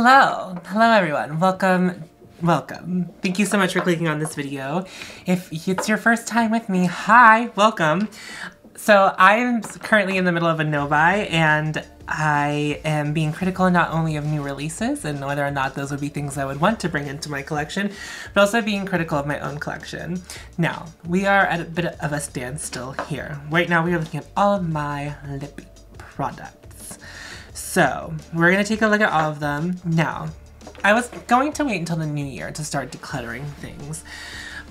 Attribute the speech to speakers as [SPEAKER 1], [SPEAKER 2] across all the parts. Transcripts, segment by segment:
[SPEAKER 1] Hello, hello everyone. Welcome, welcome. Thank you so much for clicking on this video. If it's your first time with me, hi, welcome. So I am currently in the middle of a no buy and I am being critical not only of new releases and whether or not those would be things I would want to bring into my collection, but also being critical of my own collection. Now, we are at a bit of a standstill here. Right now we are looking at all of my lip products. So we're gonna take a look at all of them. Now, I was going to wait until the new year to start decluttering things,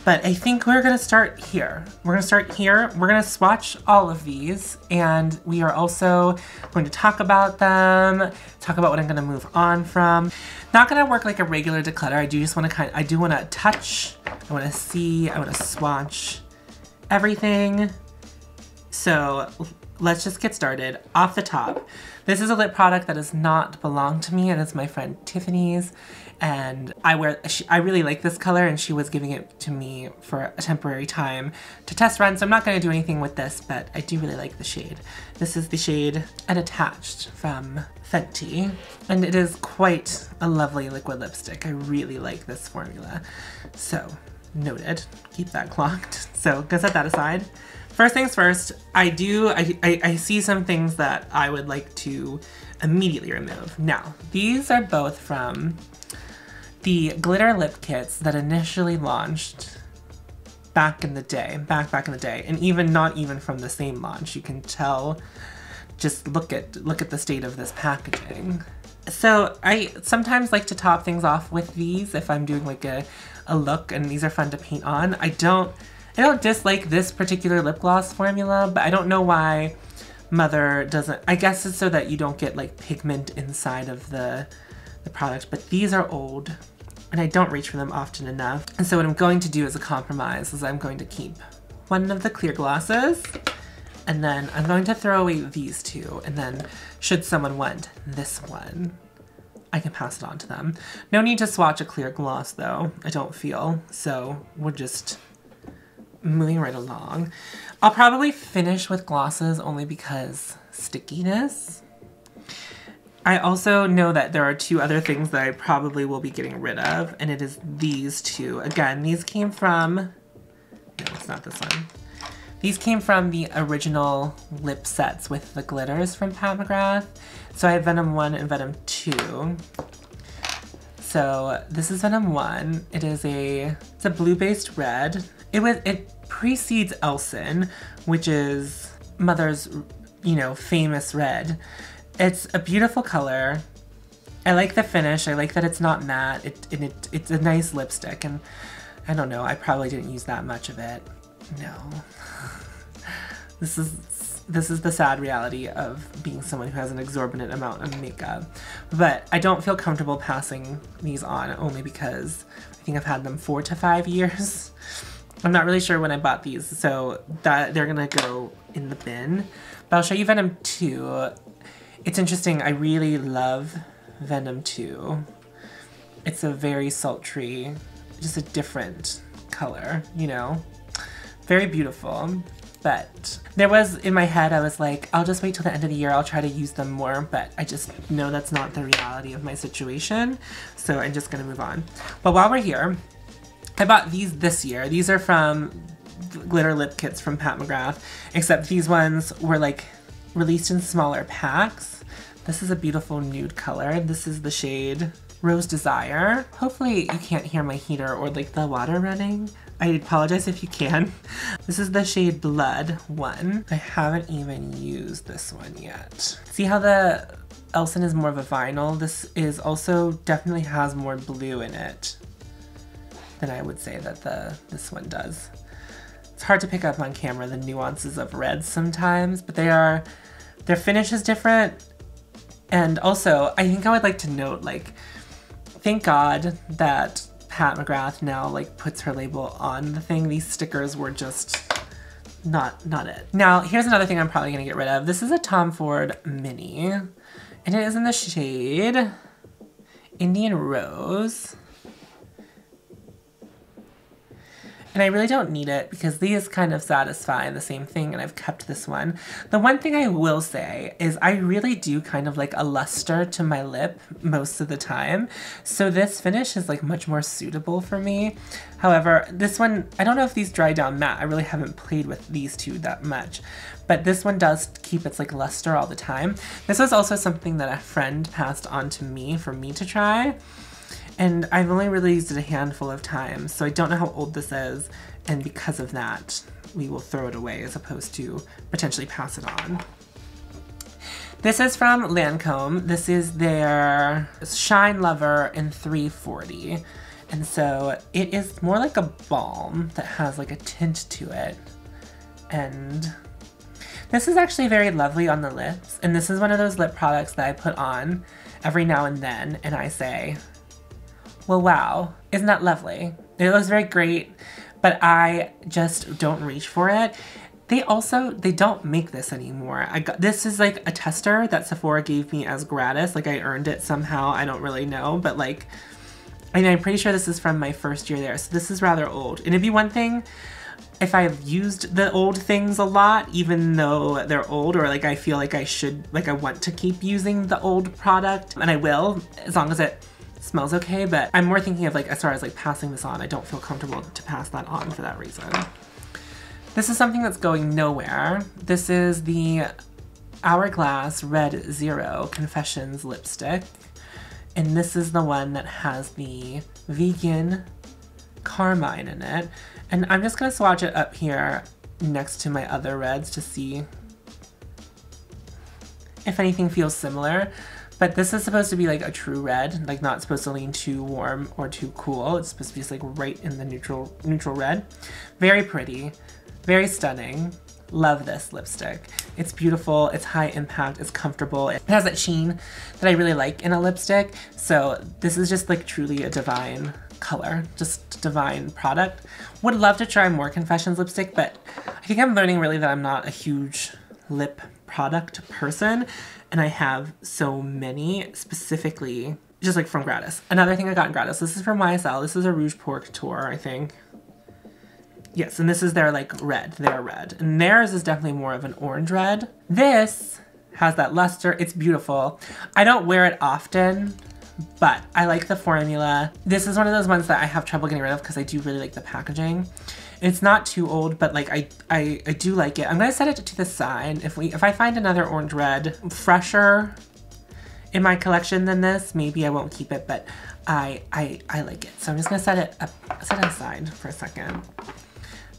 [SPEAKER 1] but I think we're gonna start here. We're gonna start here. We're gonna swatch all of these and we are also going to talk about them, talk about what I'm gonna move on from. Not gonna work like a regular declutter. I do just wanna kind of, I do wanna touch, I wanna see, I wanna swatch everything. So let's just get started. Off the top, this is a lip product that does not belong to me. And It is my friend Tiffany's, and I wear. She, I really like this color, and she was giving it to me for a temporary time to test run. So I'm not going to do anything with this, but I do really like the shade. This is the shade Unattached from Fenty, and it is quite a lovely liquid lipstick. I really like this formula. So noted. Keep that clocked. So go set that aside. First things first, I do, I, I, I, see some things that I would like to immediately remove. Now, these are both from the glitter lip kits that initially launched back in the day, back back in the day, and even not even from the same launch. You can tell, just look at, look at the state of this packaging. So I sometimes like to top things off with these if I'm doing like a, a look and these are fun to paint on. I don't, I don't dislike this particular lip gloss formula, but I don't know why Mother doesn't. I guess it's so that you don't get like pigment inside of the, the product, but these are old and I don't reach for them often enough. And so what I'm going to do as a compromise is I'm going to keep one of the clear glosses and then I'm going to throw away these two and then should someone want this one, I can pass it on to them. No need to swatch a clear gloss though, I don't feel. So we're just moving right along. I'll probably finish with glosses only because stickiness. I also know that there are two other things that I probably will be getting rid of, and it is these two. Again, these came from, no, it's not this one. These came from the original lip sets with the glitters from Pat McGrath. So I have Venom 1 and Venom 2. So this is Venom 1. It is a, it's a blue-based red. It was, it precedes Elson, which is Mother's, you know, famous red. It's a beautiful color. I like the finish. I like that it's not matte. It, it, it's a nice lipstick. And I don't know, I probably didn't use that much of it. No. this is this is the sad reality of being someone who has an exorbitant amount of makeup. But I don't feel comfortable passing these on only because I think I've had them four to five years. I'm not really sure when I bought these, so that they're gonna go in the bin. But I'll show you Venom 2. It's interesting, I really love Venom 2. It's a very sultry, just a different color, you know? Very beautiful. But there was, in my head, I was like, I'll just wait till the end of the year, I'll try to use them more, but I just know that's not the reality of my situation, so I'm just gonna move on. But while we're here, I bought these this year. These are from glitter lip kits from Pat McGrath, except these ones were like released in smaller packs. This is a beautiful nude color. This is the shade Rose Desire. Hopefully you can't hear my heater or like the water running. I apologize if you can. This is the shade Blood 1. I haven't even used this one yet. See how the Elson is more of a vinyl? This is also definitely has more blue in it than I would say that the this one does. It's hard to pick up on camera the nuances of reds sometimes, but they are, their finish is different. And also, I think I would like to note, like, thank God that Pat McGrath now, like, puts her label on the thing. These stickers were just not, not it. Now, here's another thing I'm probably gonna get rid of. This is a Tom Ford Mini, and it is in the shade Indian Rose. And I really don't need it because these kind of satisfy the same thing and I've kept this one. The one thing I will say is I really do kind of like a luster to my lip most of the time. So this finish is like much more suitable for me. However, this one, I don't know if these dry down matte. I really haven't played with these two that much. But this one does keep its like luster all the time. This was also something that a friend passed on to me for me to try. And I've only really used it a handful of times, so I don't know how old this is. And because of that, we will throw it away as opposed to potentially pass it on. This is from Lancome. This is their Shine Lover in 340. And so it is more like a balm that has like a tint to it. And this is actually very lovely on the lips. And this is one of those lip products that I put on every now and then and I say, well, wow, isn't that lovely? It looks very great, but I just don't reach for it. They also, they don't make this anymore. I got, this is like a tester that Sephora gave me as gratis. Like I earned it somehow. I don't really know, but like, I mean, I'm pretty sure this is from my first year there. So this is rather old. And it'd be one thing if I've used the old things a lot, even though they're old, or like I feel like I should, like I want to keep using the old product, and I will, as long as it smells okay, but I'm more thinking of like, as far as like passing this on, I don't feel comfortable to pass that on for that reason. This is something that's going nowhere. This is the Hourglass Red Zero Confessions lipstick. And this is the one that has the vegan carmine in it. And I'm just gonna swatch it up here next to my other reds to see if anything feels similar. But this is supposed to be like a true red, like not supposed to lean too warm or too cool. It's supposed to be just like right in the neutral neutral red. Very pretty, very stunning. Love this lipstick. It's beautiful, it's high impact, it's comfortable. It has that sheen that I really like in a lipstick. So this is just like truly a divine color, just divine product. Would love to try more Confessions lipstick, but I think I'm learning really that I'm not a huge lip product person and I have so many specifically just like from Gratis. Another thing I got in Gratis, this is from YSL. This is a Rouge Pourquoi, I think. Yes, and this is their like red, their red. And theirs is definitely more of an orange red. This has that luster, it's beautiful. I don't wear it often, but I like the formula. This is one of those ones that I have trouble getting rid of because I do really like the packaging. It's not too old, but like I, I, I do like it. I'm gonna set it to the side. If we, if I find another orange red, fresher in my collection than this, maybe I won't keep it, but I, I, I like it. So I'm just gonna set it up, set it aside for a second.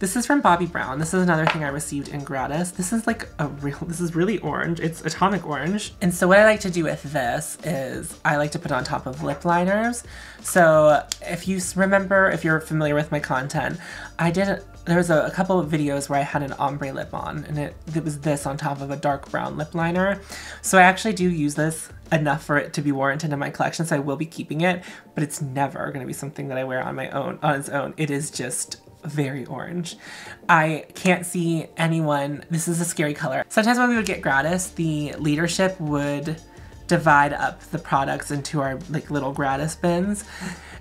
[SPEAKER 1] This is from Bobbi Brown. This is another thing I received in gratis. This is like a real, this is really orange. It's atomic orange. And so what I like to do with this is I like to put on top of lip liners. So if you remember, if you're familiar with my content, I did, there was a, a couple of videos where I had an ombre lip on and it, it was this on top of a dark brown lip liner. So I actually do use this enough for it to be warranted in my collection, so I will be keeping it, but it's never gonna be something that I wear on my own, on its own. It is just very orange. I can't see anyone, this is a scary color. Sometimes when we would get gratis, the leadership would divide up the products into our like little gratis bins.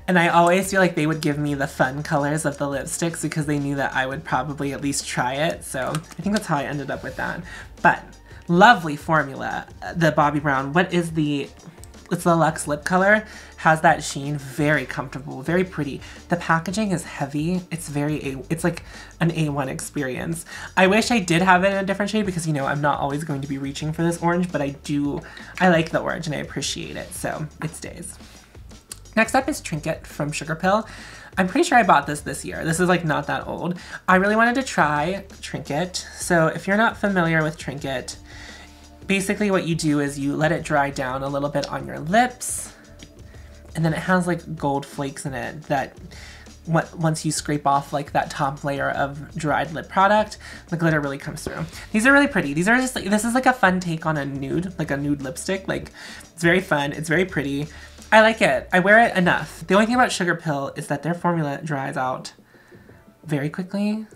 [SPEAKER 1] And I always feel like they would give me the fun colors of the lipsticks because they knew that I would probably at least try it. So I think that's how I ended up with that. But lovely formula, uh, the Bobbi Brown. What is the it's the Luxe lip color, has that sheen, very comfortable, very pretty. The packaging is heavy. It's very, a it's like an A1 experience. I wish I did have it in a different shade because, you know, I'm not always going to be reaching for this orange, but I do, I like the orange and I appreciate it, so it stays. Next up is Trinket from Sugarpill. I'm pretty sure I bought this this year. This is like not that old. I really wanted to try Trinket. So if you're not familiar with Trinket, basically what you do is you let it dry down a little bit on your lips and then it has like gold flakes in it that once you scrape off like that top layer of dried lip product, the glitter really comes through. These are really pretty. These are just like, this is like a fun take on a nude, like a nude lipstick. Like it's very fun. It's very pretty. I like it. I wear it enough. The only thing about Sugarpill is that their formula dries out very quickly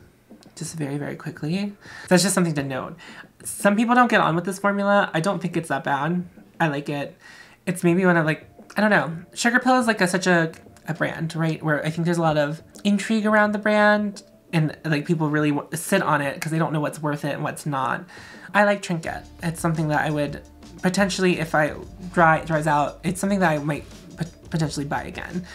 [SPEAKER 1] just very, very quickly. That's just something to note. Some people don't get on with this formula. I don't think it's that bad. I like it. It's maybe one of like, I don't know. Sugarpill is like a, such a, a brand, right? Where I think there's a lot of intrigue around the brand. and like people really sit on it because they don't know what's worth it and what's not. I like Trinket. It's something that I would potentially, if I dry dries out, it's something that I might potentially buy again.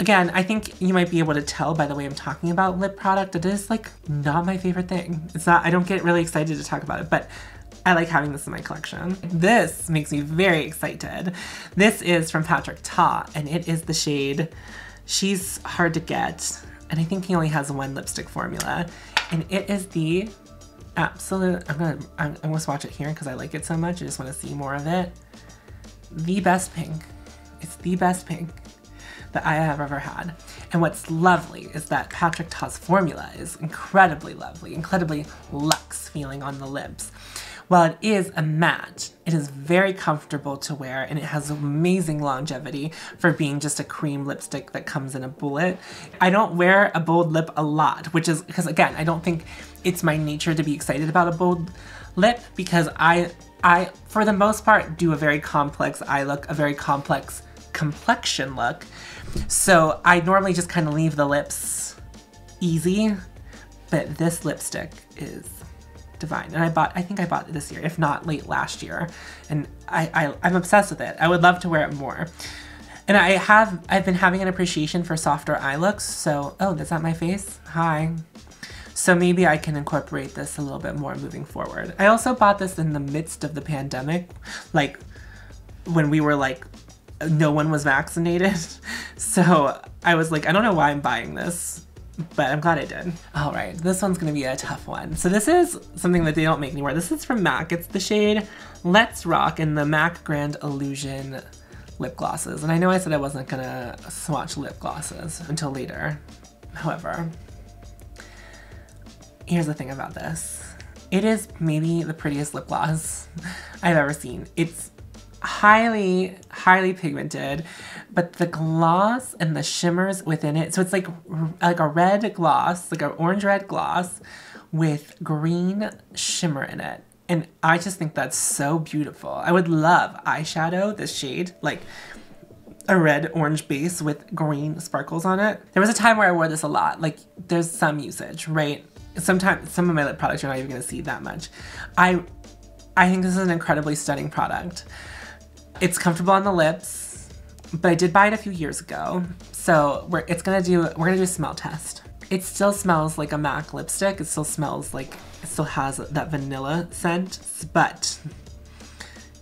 [SPEAKER 1] Again, I think you might be able to tell by the way I'm talking about lip product. It is like not my favorite thing. It's not, I don't get really excited to talk about it, but I like having this in my collection. This makes me very excited. This is from Patrick Ta, and it is the shade She's Hard to Get, and I think he only has one lipstick formula, and it is the absolute, I'm gonna, I'm, I'm gonna swatch it here because I like it so much, I just wanna see more of it. The best pink. It's the best pink that I have ever had. And what's lovely is that Patrick Ta's formula is incredibly lovely, incredibly luxe feeling on the lips. While it is a matte, it is very comfortable to wear and it has amazing longevity for being just a cream lipstick that comes in a bullet. I don't wear a bold lip a lot, which is because again, I don't think it's my nature to be excited about a bold lip because I, I, for the most part, do a very complex eye look, a very complex complexion look. So I normally just kind of leave the lips easy, but this lipstick is divine. And I bought, I think I bought it this year, if not late last year. And I, I, I'm obsessed with it. I would love to wear it more. And I have, I've been having an appreciation for softer eye looks. So, oh, that's not my face? Hi. So maybe I can incorporate this a little bit more moving forward. I also bought this in the midst of the pandemic, like when we were like, no one was vaccinated. So I was like, I don't know why I'm buying this but I'm glad I did. All right, this one's gonna be a tough one. So this is something that they don't make anymore. This is from MAC. It's the shade Let's Rock in the MAC Grand Illusion lip glosses. And I know I said I wasn't gonna swatch lip glosses until later. However, here's the thing about this. It is maybe the prettiest lip gloss I've ever seen. It's highly, highly pigmented, but the gloss and the shimmers within it, so it's like like a red gloss, like an orange red gloss with green shimmer in it. And I just think that's so beautiful. I would love eyeshadow, this shade, like a red orange base with green sparkles on it. There was a time where I wore this a lot. Like there's some usage, right? Sometimes some of my lip products you're not even gonna see that much. I I think this is an incredibly stunning product. It's comfortable on the lips, but I did buy it a few years ago. So we're it's gonna do we're gonna do a smell test. It still smells like a MAC lipstick. It still smells like it still has that vanilla scent, but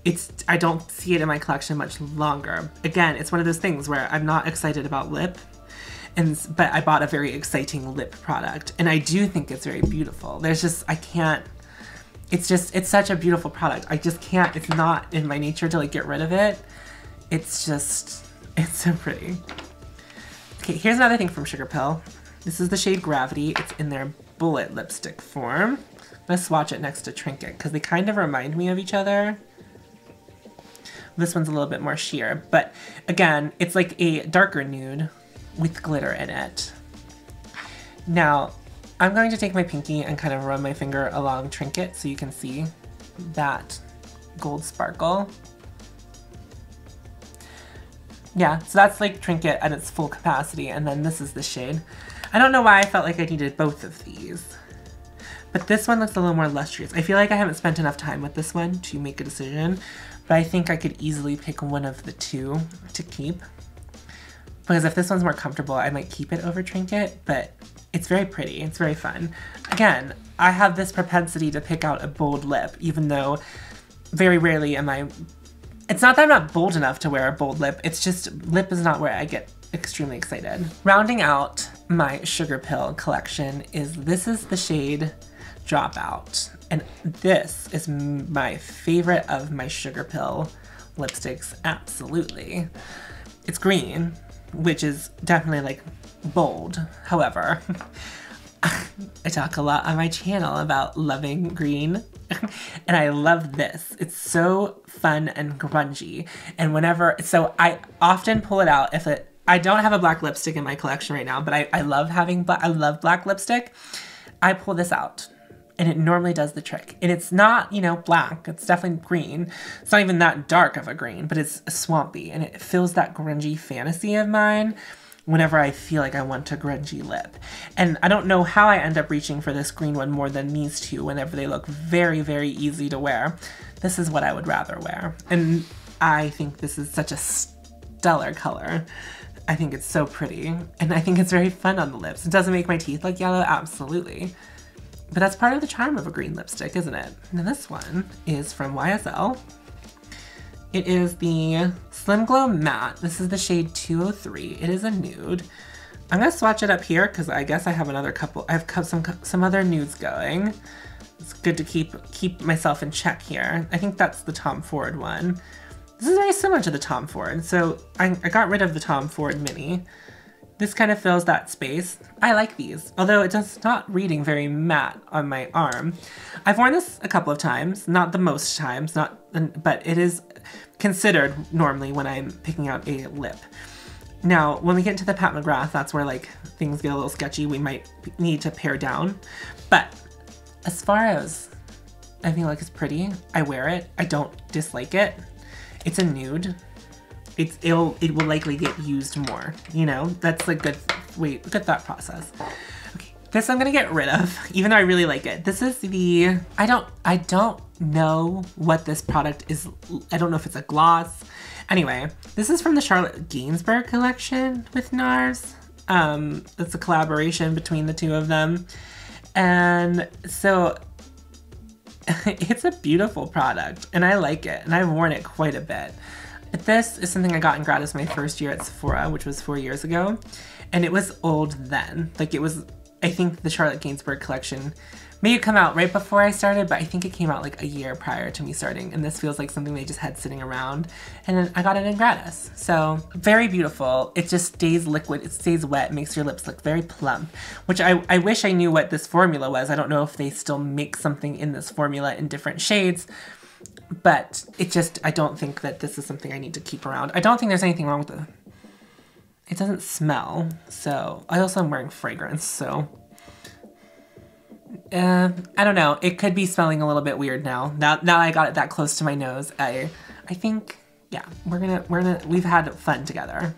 [SPEAKER 1] it's I don't see it in my collection much longer. Again, it's one of those things where I'm not excited about lip, and but I bought a very exciting lip product, and I do think it's very beautiful. There's just I can't it's just, it's such a beautiful product. I just can't, it's not in my nature to like get rid of it. It's just, it's so pretty. Okay, here's another thing from Sugarpill. This is the shade Gravity. It's in their bullet lipstick form. I'm gonna swatch it next to Trinket because they kind of remind me of each other. This one's a little bit more sheer, but again, it's like a darker nude with glitter in it. Now, I'm going to take my pinky and kind of run my finger along Trinket so you can see that gold sparkle. Yeah, so that's like Trinket at its full capacity, and then this is the shade. I don't know why I felt like I needed both of these. But this one looks a little more lustrous. I feel like I haven't spent enough time with this one to make a decision, but I think I could easily pick one of the two to keep. Because if this one's more comfortable, I might keep it over Trinket, but it's very pretty. It's very fun. Again, I have this propensity to pick out a bold lip, even though very rarely am I... It's not that I'm not bold enough to wear a bold lip, it's just lip is not where I get extremely excited. Rounding out my Sugarpill collection is this is the shade Dropout. And this is my favorite of my Sugarpill lipsticks, absolutely. It's green, which is definitely like bold. However, I talk a lot on my channel about loving green and I love this. It's so fun and grungy. And whenever, so I often pull it out if it, I don't have a black lipstick in my collection right now, but I, I love having black, I love black lipstick. I pull this out and it normally does the trick. And it's not, you know, black, it's definitely green. It's not even that dark of a green, but it's swampy and it fills that grungy fantasy of mine whenever I feel like I want a grungy lip. And I don't know how I end up reaching for this green one more than these two whenever they look very, very easy to wear. This is what I would rather wear. And I think this is such a stellar color. I think it's so pretty. And I think it's very fun on the lips. It doesn't make my teeth look yellow, absolutely. But that's part of the charm of a green lipstick, isn't it? Now this one is from YSL. It is the Slim Glow Matte. This is the shade 203. It is a nude. I'm gonna swatch it up here because I guess I have another couple, I have some, some other nudes going. It's good to keep keep myself in check here. I think that's the Tom Ford one. This is very similar to the Tom Ford. So I, I got rid of the Tom Ford Mini. This kind of fills that space. I like these, although it does not reading very matte on my arm. I've worn this a couple of times, not the most times, not, but it is considered normally when I'm picking out a lip. Now, when we get into the Pat McGrath, that's where like things get a little sketchy. We might need to pare down. But as far as I feel like it's pretty, I wear it. I don't dislike it. It's a nude it's it'll it will likely get used more. You know, that's a good wait, good thought process. Okay, this I'm gonna get rid of, even though I really like it. This is the I don't I don't know what this product is. I don't know if it's a gloss. Anyway, this is from the Charlotte Gainsbourg collection with NARS. Um, it's a collaboration between the two of them. And so it's a beautiful product and I like it and I've worn it quite a bit. This is something I got in gratis my first year at Sephora, which was four years ago. And it was old then. Like it was, I think the Charlotte Gainsbourg collection may have come out right before I started, but I think it came out like a year prior to me starting. And this feels like something they just had sitting around. And then I got it in gratis. So very beautiful. It just stays liquid, it stays wet, makes your lips look very plump, which I, I wish I knew what this formula was. I don't know if they still make something in this formula in different shades but it just, I don't think that this is something I need to keep around. I don't think there's anything wrong with it. It doesn't smell, so I also am wearing fragrance, so uh, I don't know. It could be smelling a little bit weird now. Now, now I got it that close to my nose. I, I think, yeah, we're gonna, we're gonna, we've had fun together.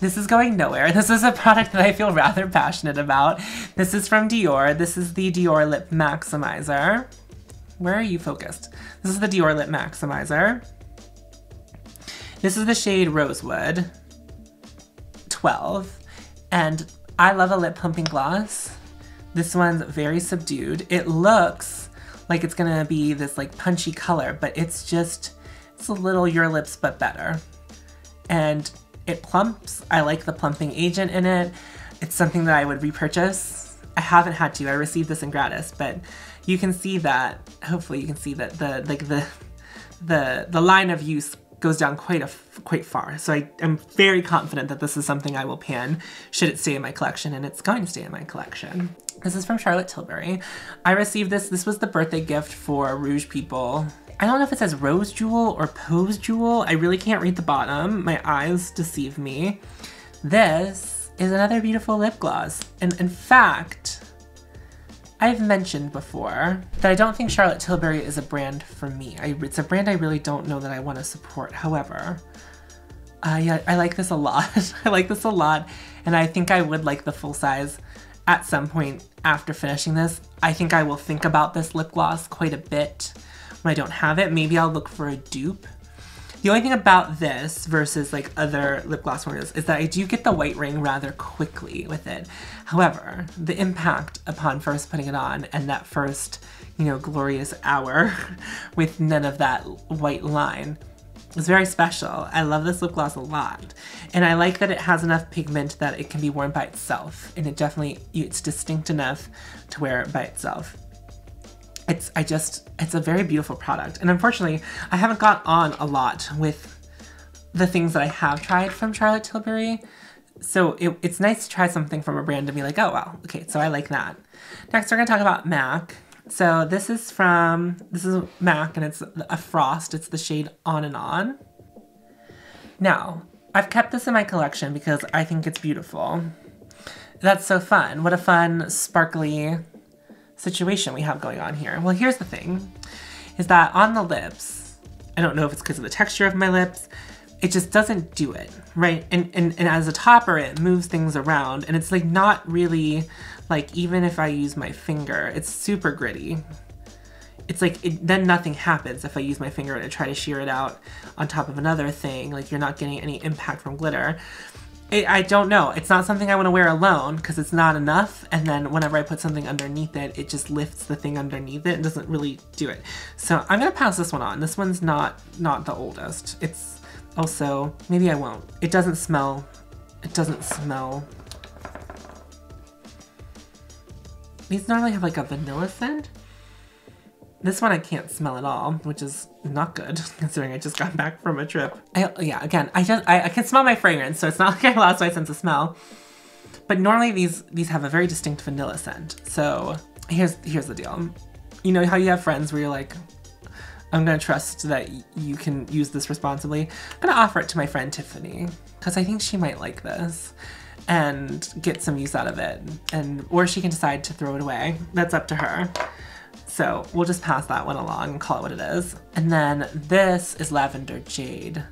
[SPEAKER 1] This is going nowhere. This is a product that I feel rather passionate about. This is from Dior. This is the Dior Lip Maximizer. Where are you focused? This is the Dior Lip Maximizer. This is the shade Rosewood 12. And I love a lip pumping gloss. This one's very subdued. It looks like it's gonna be this like punchy color, but it's just, it's a little Your Lips but better. And it plumps. I like the plumping agent in it. It's something that I would repurchase. I haven't had to, I received this in gratis, but you can see that, hopefully you can see that the, like the, the, the line of use goes down quite a quite far. So I am very confident that this is something I will pan should it stay in my collection and it's going to stay in my collection. This is from Charlotte Tilbury. I received this, this was the birthday gift for Rouge People. I don't know if it says Rose Jewel or Pose Jewel. I really can't read the bottom. My eyes deceive me. This is another beautiful lip gloss. And in fact, I've mentioned before that I don't think Charlotte Tilbury is a brand for me. I, it's a brand I really don't know that I want to support. However, uh, yeah, I like this a lot. I like this a lot, and I think I would like the full size at some point after finishing this. I think I will think about this lip gloss quite a bit when I don't have it. Maybe I'll look for a dupe the only thing about this versus like other lip gloss formulas is that I do get the white ring rather quickly with it. However, the impact upon first putting it on and that first, you know, glorious hour with none of that white line is very special. I love this lip gloss a lot. And I like that it has enough pigment that it can be worn by itself. And it definitely, it's distinct enough to wear it by itself it's I just it's a very beautiful product and unfortunately I haven't got on a lot with the things that I have tried from Charlotte Tilbury so it, it's nice to try something from a brand and be like oh well okay so I like that next we're gonna talk about MAC so this is from this is MAC and it's a frost it's the shade on and on now I've kept this in my collection because I think it's beautiful that's so fun what a fun sparkly situation we have going on here. Well, here's the thing, is that on the lips, I don't know if it's because of the texture of my lips, it just doesn't do it, right? And, and, and as a topper, it moves things around and it's like not really like even if I use my finger, it's super gritty. It's like it, then nothing happens if I use my finger I try to shear it out on top of another thing. Like you're not getting any impact from glitter. It, I don't know. It's not something I want to wear alone because it's not enough. And then whenever I put something underneath it, it just lifts the thing underneath it and doesn't really do it. So I'm gonna pass this one on. This one's not not the oldest. It's also maybe I won't. It doesn't smell. It doesn't smell. These normally have like a vanilla scent. This one I can't smell at all, which is not good considering I just got back from a trip. I, yeah, again, I just I, I can smell my fragrance, so it's not like I lost my sense of smell. But normally these these have a very distinct vanilla scent. So here's here's the deal. You know how you have friends where you're like, I'm gonna trust that you can use this responsibly. I'm gonna offer it to my friend Tiffany because I think she might like this and get some use out of it, and or she can decide to throw it away. That's up to her. So we'll just pass that one along and call it what it is. And then this is Lavender Jade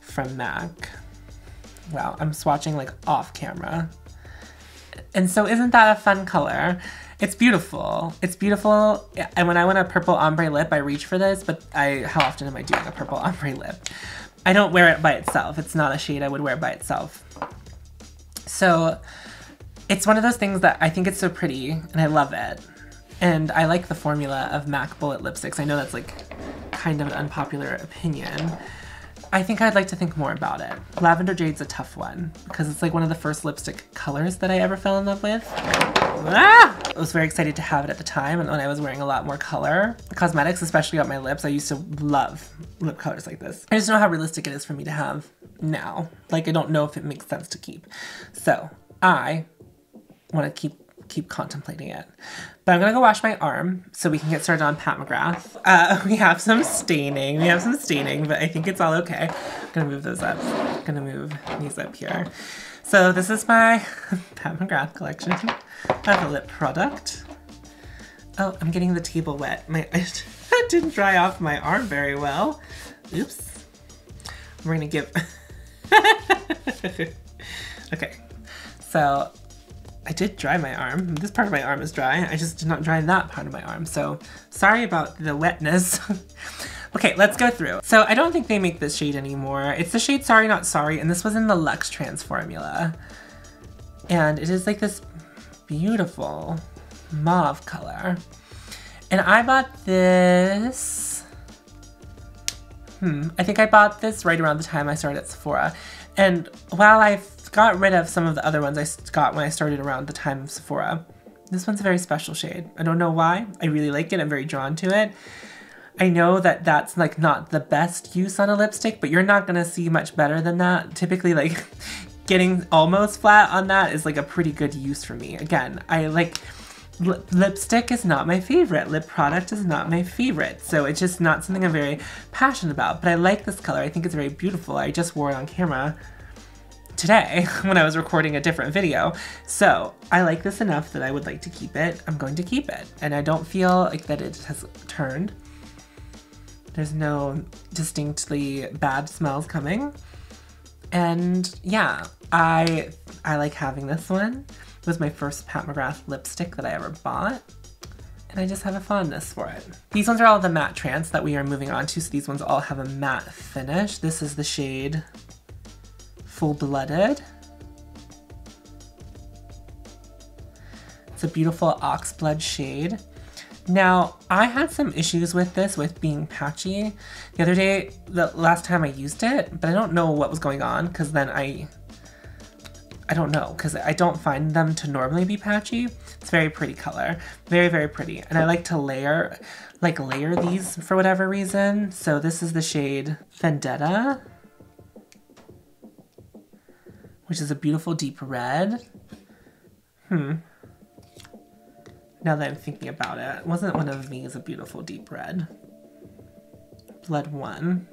[SPEAKER 1] from MAC. Wow, I'm swatching like off camera. And so isn't that a fun color? It's beautiful. It's beautiful. And when I want a purple ombre lip, I reach for this, but I how often am I doing a purple ombre lip? I don't wear it by itself. It's not a shade I would wear by itself. So it's one of those things that I think it's so pretty and I love it. And I like the formula of MAC Bullet lipsticks. I know that's like kind of an unpopular opinion. I think I'd like to think more about it. Lavender Jade's a tough one because it's like one of the first lipstick colors that I ever fell in love with. Ah! I was very excited to have it at the time and when I was wearing a lot more color. Cosmetics, especially on my lips, I used to love lip colors like this. I just know how realistic it is for me to have now. Like I don't know if it makes sense to keep. So I want to keep keep contemplating it. But I'm gonna go wash my arm so we can get started on Pat McGrath. Uh, we have some staining. We have some staining, but I think it's all okay. I'm gonna move those up. I'm gonna move these up here. So this is my Pat McGrath collection of a lip product. Oh, I'm getting the table wet. My I didn't dry off my arm very well. Oops. We're gonna give. okay, so I did dry my arm. This part of my arm is dry. I just did not dry that part of my arm. So sorry about the wetness. okay, let's go through. So I don't think they make this shade anymore. It's the shade Sorry Not Sorry, and this was in the LuxeTrance formula. And it is like this beautiful mauve color. And I bought this, hmm, I think I bought this right around the time I started at Sephora. And while I've got rid of some of the other ones I got when I started around the time of Sephora. This one's a very special shade. I don't know why. I really like it. I'm very drawn to it. I know that that's like not the best use on a lipstick, but you're not gonna see much better than that. Typically like getting almost flat on that is like a pretty good use for me. Again, I like lip lipstick is not my favorite. Lip product is not my favorite. So it's just not something I'm very passionate about, but I like this color. I think it's very beautiful. I just wore it on camera today when I was recording a different video. So I like this enough that I would like to keep it. I'm going to keep it. And I don't feel like that it has turned. There's no distinctly bad smells coming. And yeah, I I like having this one. It was my first Pat McGrath lipstick that I ever bought. And I just have a fondness for it. These ones are all the MatteTrance that we are moving on to. So these ones all have a matte finish. This is the shade full-blooded. It's a beautiful oxblood shade. Now, I had some issues with this with being patchy. The other day, the last time I used it, but I don't know what was going on because then I, I don't know, because I don't find them to normally be patchy. It's very pretty color, very, very pretty. And I like to layer, like layer these for whatever reason. So this is the shade Vendetta which is a beautiful deep red. Hmm. Now that I'm thinking about it, wasn't one of these a beautiful deep red? Blood one.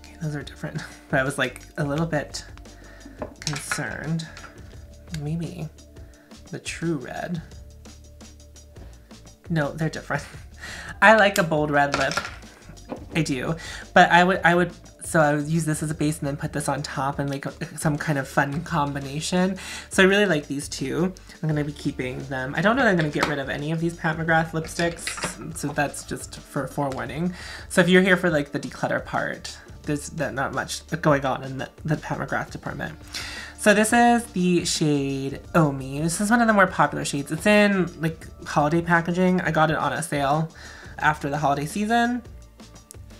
[SPEAKER 1] Okay, those are different. But I was like a little bit concerned. Maybe the true red. No, they're different. I like a bold red lip. I do. But I would, I would, so I would use this as a base and then put this on top and make some kind of fun combination. So I really like these two. I'm gonna be keeping them. I don't know that I'm gonna get rid of any of these Pat McGrath lipsticks, so that's just for forewarning. So if you're here for like the declutter part, there's not much going on in the, the Pat McGrath department. So this is the shade Omi. This is one of the more popular shades. It's in like holiday packaging. I got it on a sale after the holiday season.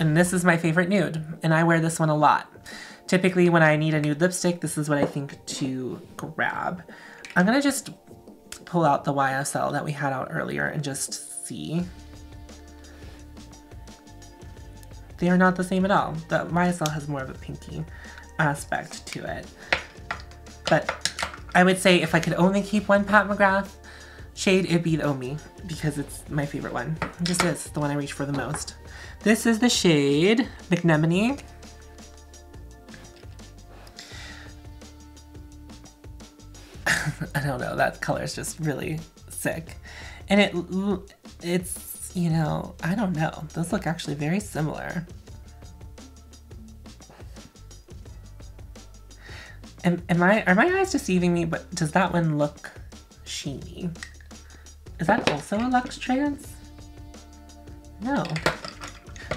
[SPEAKER 1] And this is my favorite nude, and I wear this one a lot. Typically when I need a nude lipstick, this is what I think to grab. I'm gonna just pull out the YSL that we had out earlier and just see. They are not the same at all. The YSL has more of a pinky aspect to it. But I would say if I could only keep one Pat McGrath shade, it'd be the Omi because it's my favorite one. It just is the one I reach for the most. This is the shade McNemone. I don't know, that color is just really sick. And it it's, you know, I don't know. Those look actually very similar. Am, am I, are my eyes deceiving me, but does that one look sheeny? Is that also a LuxeTrance? No.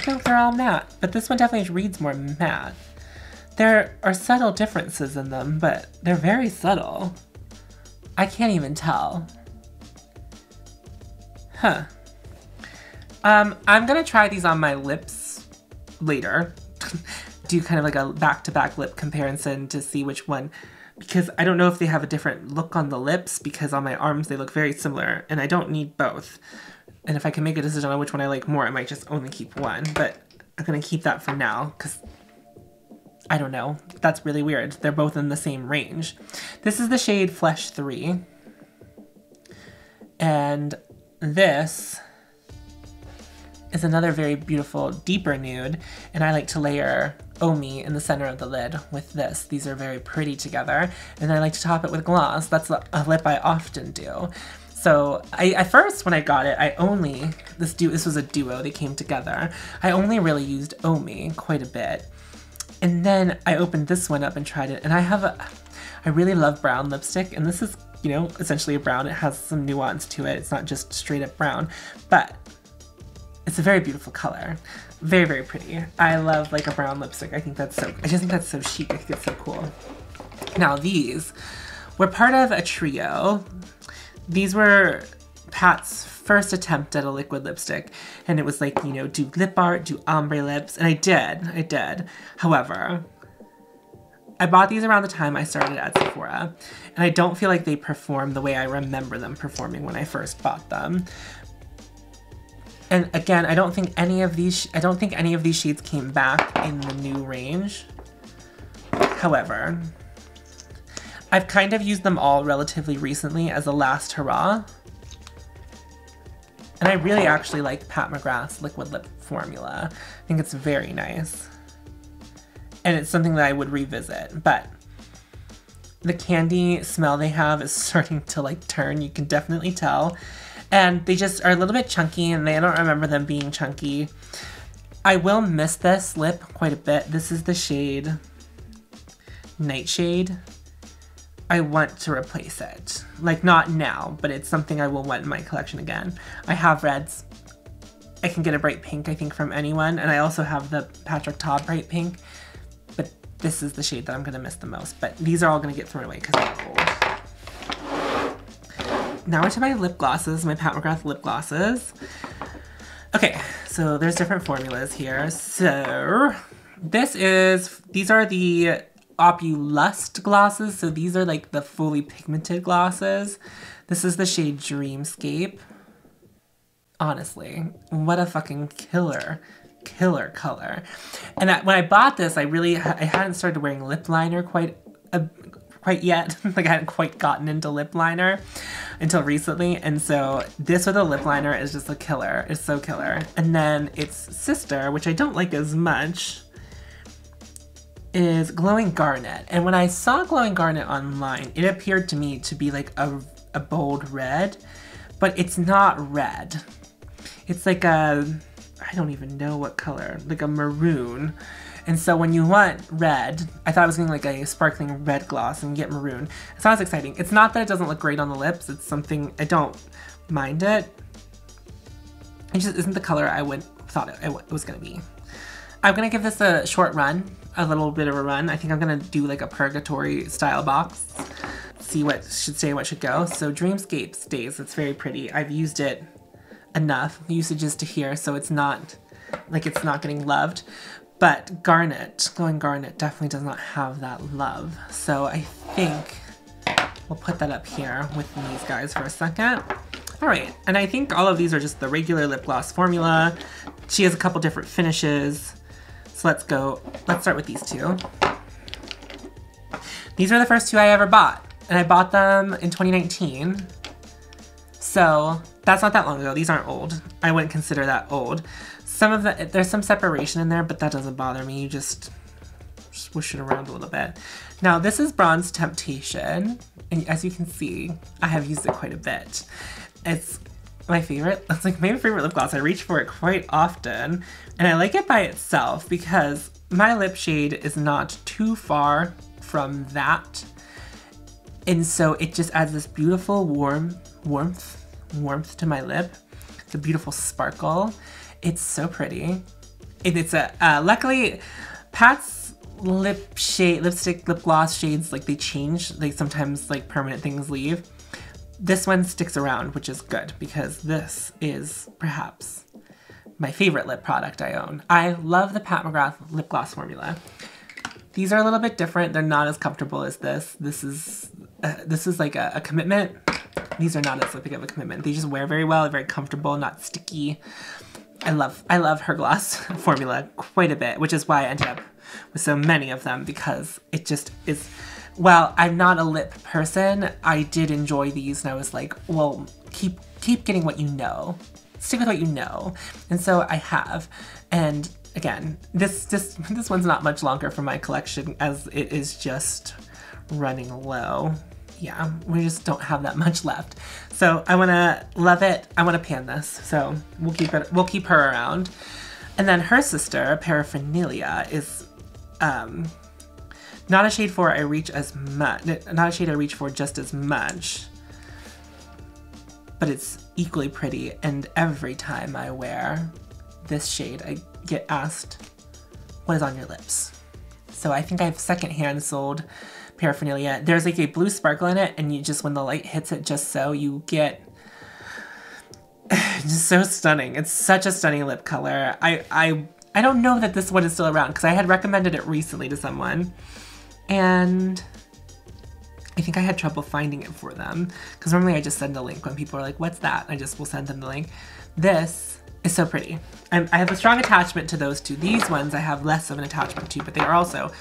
[SPEAKER 1] They're all matte, but this one definitely reads more matte. There are subtle differences in them, but they're very subtle. I can't even tell. Huh. Um, I'm gonna try these on my lips later. Do kind of like a back-to-back -back lip comparison to see which one because I don't know if they have a different look on the lips because on my arms they look very similar and I don't need both. And if I can make a decision on which one I like more, I might just only keep one, but I'm gonna keep that for now because I don't know. That's really weird. They're both in the same range. This is the shade Flesh 3. And this is another very beautiful, deeper nude. And I like to layer Omi in the center of the lid with this. These are very pretty together. And I like to top it with gloss. That's a lip I often do. So I, at first when I got it, I only, this, du this was a duo, they came together. I only really used Omi quite a bit. And then I opened this one up and tried it. And I have a, I really love brown lipstick. And this is, you know, essentially a brown. It has some nuance to it. It's not just straight up brown. But it's a very beautiful color. Very, very pretty. I love like a brown lipstick. I think that's so, I just think that's so chic. I think it's so cool. Now these were part of a trio. These were Pat's first attempt at a liquid lipstick. And it was like, you know, do lip art, do ombre lips. And I did, I did. However, I bought these around the time I started at Sephora, and I don't feel like they perform the way I remember them performing when I first bought them. And again, I don't think any of these, I don't think any of these shades came back in the new range. However, I've kind of used them all relatively recently as a last hurrah. And I really actually like Pat McGrath's liquid lip formula. I think it's very nice. And it's something that I would revisit, but the candy smell they have is starting to like turn, you can definitely tell. And they just are a little bit chunky and I don't remember them being chunky. I will miss this lip quite a bit. This is the shade Nightshade. I want to replace it. Like not now, but it's something I will want in my collection again. I have reds. I can get a bright pink, I think, from anyone. And I also have the Patrick Ta bright pink. But this is the shade that I'm gonna miss the most. But these are all gonna get thrown away because they're old now into my lip glosses, my Pat McGrath lip glosses. Okay, so there's different formulas here. So this is, these are the Opulust glosses. So these are like the fully pigmented glosses. This is the shade Dreamscape. Honestly, what a fucking killer killer color. And when I bought this, I really I hadn't started wearing lip liner quite a, quite yet. like I hadn't quite gotten into lip liner until recently. And so this with a lip liner is just a killer. It's so killer. And then its sister, which I don't like as much, is Glowing Garnet. And when I saw Glowing Garnet online, it appeared to me to be like a, a bold red, but it's not red. It's like a, I don't even know what color, like a maroon. And so when you want red, I thought I was getting like a sparkling red gloss and get maroon. So that's exciting. It's not that it doesn't look great on the lips. It's something, I don't mind it. It just isn't the color I would thought it, it was gonna be. I'm gonna give this a short run, a little bit of a run. I think I'm gonna do like a purgatory style box. See what should stay, what should go. So Dreamscape stays, it's very pretty. I've used it enough, usages to here, so it's not like it's not getting loved. But Garnet, going Garnet definitely does not have that love. So I think we'll put that up here with these guys for a second. All right, and I think all of these are just the regular lip gloss formula. She has a couple different finishes. So let's go, let's start with these two. These are the first two I ever bought, and I bought them in 2019. So that's not that long ago. These aren't old. I wouldn't consider that old. Some of the, there's some separation in there, but that doesn't bother me. You just swoosh it around a little bit. Now this is Bronze Temptation, and as you can see, I have used it quite a bit. It's my favorite, it's like my favorite lip gloss. I reach for it quite often, and I like it by itself because my lip shade is not too far from that. And so it just adds this beautiful warm warmth, warmth to my lip. It's a beautiful sparkle. It's so pretty. And it's a, uh, luckily, Pat's lip shade, lipstick, lip gloss shades, like they change. Like sometimes like permanent things leave. This one sticks around, which is good because this is perhaps my favorite lip product I own. I love the Pat McGrath lip gloss formula. These are a little bit different. They're not as comfortable as this. This is uh, this is like a, a commitment. These are not as big of a commitment. They just wear very well, very comfortable, not sticky. I love I love her gloss formula quite a bit, which is why I ended up with so many of them because it just is well, I'm not a lip person. I did enjoy these and I was like, well, keep keep getting what you know. Stick with what you know. And so I have. And again, this this this one's not much longer for my collection as it is just running low yeah, we just don't have that much left. So I want to love it. I want to pan this. So we'll keep it. We'll keep her around. And then her sister, Paraphernalia, is um, not a shade for I reach as much. Not a shade I reach for just as much. But it's equally pretty. And every time I wear this shade, I get asked, "What is on your lips?" So I think I've secondhand sold paraphernalia. There's like a blue sparkle in it, and you just, when the light hits it just so, you get just so stunning. It's such a stunning lip color. I, I, I don't know that this one is still around because I had recommended it recently to someone, and I think I had trouble finding it for them because normally I just send a link when people are like, what's that? I just will send them the link. This is so pretty. I'm, I have a strong attachment to those two. These ones I have less of an attachment to, but they are also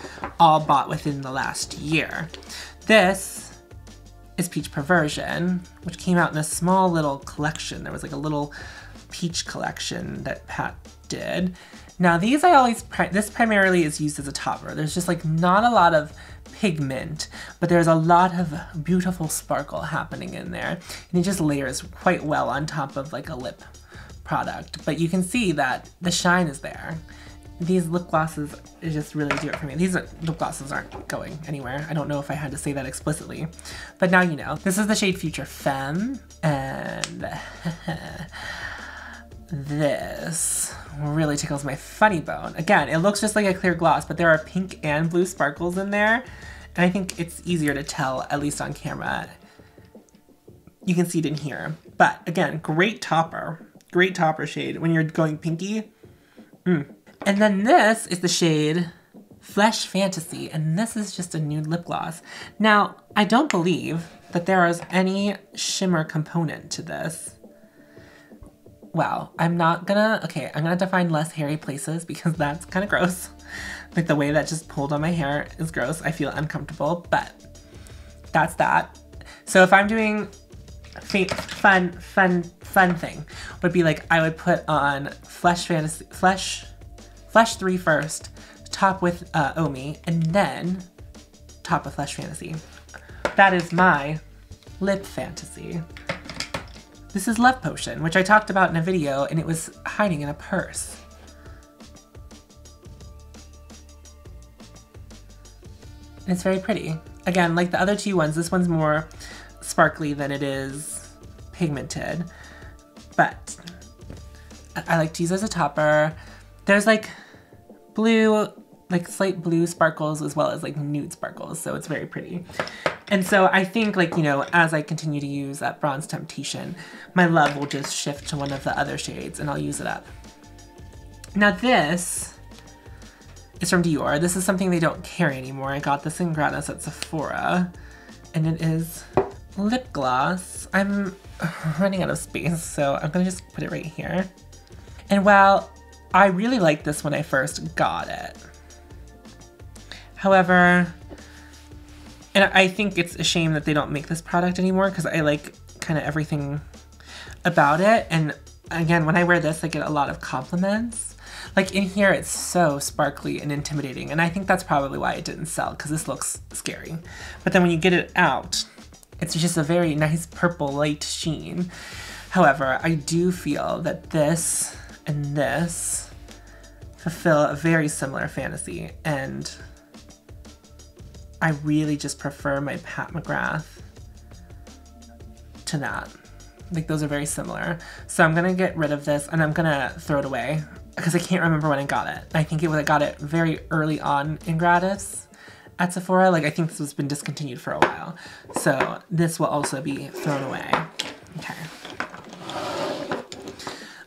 [SPEAKER 1] all bought within the last year. This is Peach Perversion, which came out in a small little collection. There was like a little peach collection that Pat did. Now these I always, this primarily is used as a topper. There's just like not a lot of pigment, but there's a lot of beautiful sparkle happening in there. And it just layers quite well on top of like a lip product, but you can see that the shine is there. These lip glosses just really do it for me. These lip glosses aren't going anywhere. I don't know if I had to say that explicitly, but now you know. This is the shade Future Femme, and this really tickles my funny bone. Again, it looks just like a clear gloss, but there are pink and blue sparkles in there, and I think it's easier to tell, at least on camera. You can see it in here. But again, great topper. Great topper shade when you're going pinky. Mm. And then this is the shade Flesh Fantasy, and this is just a nude lip gloss. Now, I don't believe that there is any shimmer component to this. Well, I'm not gonna, okay, I'm gonna define less hairy places because that's kind of gross. Like the way that just pulled on my hair is gross. I feel uncomfortable, but that's that. So if I'm doing fun, fun, fun thing would be like I would put on Flesh Fantasy, Flesh, Flesh 3 first, top with uh, Omi, and then top with Flesh Fantasy. That is my lip fantasy. This is Love Potion, which I talked about in a video, and it was hiding in a purse. And it's very pretty. Again, like the other two ones, this one's more sparkly than it is pigmented. But I like to use as a topper. There's like blue, like slight blue sparkles as well as like nude sparkles. So it's very pretty. And so I think like, you know, as I continue to use that Bronze Temptation, my love will just shift to one of the other shades and I'll use it up. Now this is from Dior. This is something they don't carry anymore. I got this in Gratis at Sephora and it is lip gloss. I'm running out of space, so I'm gonna just put it right here. And while I really liked this when I first got it, however, and I think it's a shame that they don't make this product anymore because I like kind of everything about it. And again, when I wear this, I get a lot of compliments. Like in here, it's so sparkly and intimidating. And I think that's probably why it didn't sell because this looks scary. But then when you get it out, it's just a very nice purple light sheen. However, I do feel that this and this fulfill a very similar fantasy and I really just prefer my Pat McGrath to that. Like those are very similar. So I'm gonna get rid of this and I'm gonna throw it away because I can't remember when I got it. I think it was I got it very early on in gratis at Sephora. Like I think this has been discontinued for a while. So this will also be thrown away. Okay.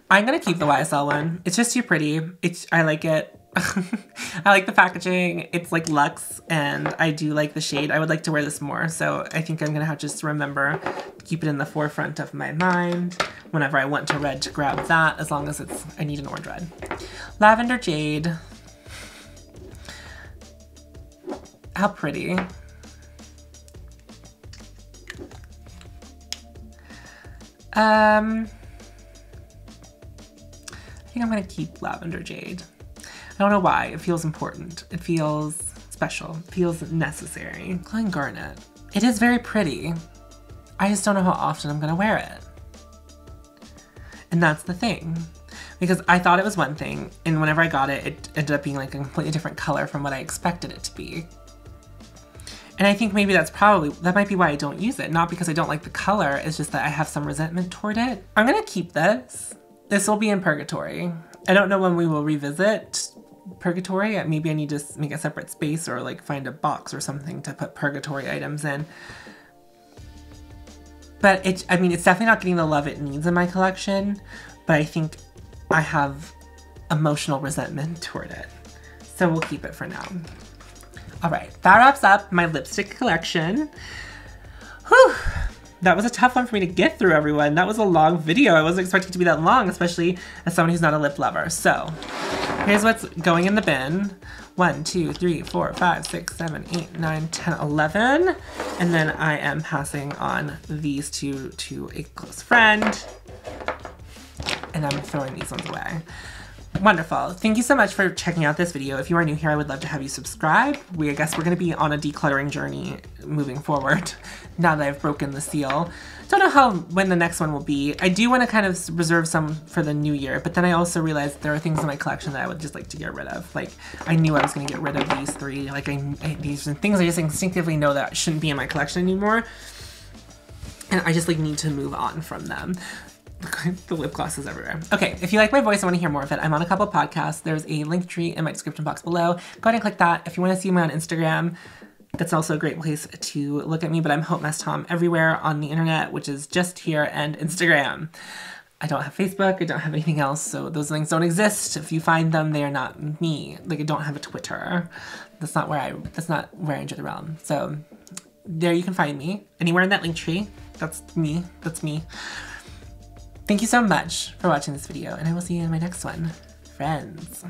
[SPEAKER 1] I'm gonna keep the YSL one. It's just too pretty. It's I like it. I like the packaging. It's like luxe and I do like the shade. I would like to wear this more. So I think I'm gonna have to just remember to keep it in the forefront of my mind whenever I want to red to grab that as long as it's, I need an orange red. Lavender Jade. How pretty. Um, I think I'm gonna keep Lavender Jade. I don't know why, it feels important. It feels special, it feels necessary. Glen Garnet. It is very pretty. I just don't know how often I'm gonna wear it. And that's the thing. Because I thought it was one thing, and whenever I got it, it ended up being like a completely different color from what I expected it to be. And I think maybe that's probably, that might be why I don't use it. Not because I don't like the color, it's just that I have some resentment toward it. I'm gonna keep this. This will be in Purgatory. I don't know when we will revisit Purgatory. Uh, maybe I need to make a separate space or like find a box or something to put Purgatory items in. But it, I mean, it's definitely not getting the love it needs in my collection, but I think I have emotional resentment toward it. So we'll keep it for now. All right, that wraps up my lipstick collection. Whew, that was a tough one for me to get through, everyone. That was a long video. I wasn't expecting it to be that long, especially as someone who's not a lip lover. So here's what's going in the bin. One, two, three, four, five, six, seven, eight, nine, 10, 11. And then I am passing on these two to a close friend. And I'm throwing these ones away. Wonderful. Thank you so much for checking out this video. If you are new here, I would love to have you subscribe. We, I guess we're going to be on a decluttering journey moving forward now that I've broken the seal. Don't know how when the next one will be. I do want to kind of reserve some for the new year, but then I also realized there are things in my collection that I would just like to get rid of. Like, I knew I was going to get rid of these three. Like, I, I, these things I just instinctively know that shouldn't be in my collection anymore. And I just like need to move on from them. the lip gloss is everywhere. Okay, if you like my voice and want to hear more of it, I'm on a couple podcasts. There's a link tree in my description box below. Go ahead and click that. If you want to see me on Instagram, that's also a great place to look at me, but I'm Haute Mess Tom everywhere on the internet, which is just here and Instagram. I don't have Facebook, I don't have anything else, so those links don't exist. If you find them, they are not me. Like I don't have a Twitter. That's not where I that's not where I enjoy the realm. So there you can find me. Anywhere in that link tree. That's me. That's me. Thank you so much for watching this video, and I will see you in my next one. Friends.